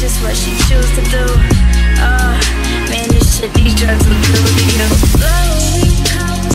just what she choose to do.